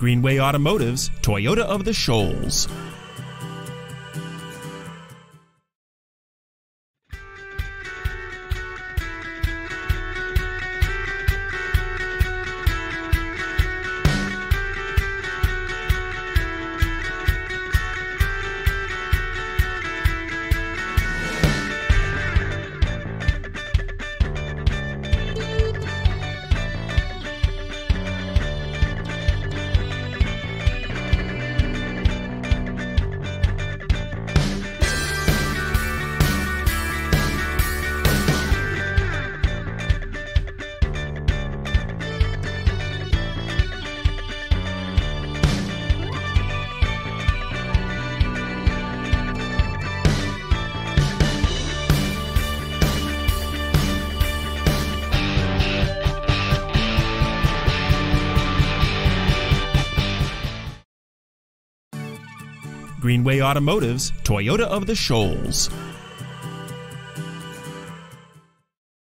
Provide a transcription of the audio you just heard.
Greenway Automotive's Toyota of the Shoals. Greenway Automotive's Toyota of the Shoals.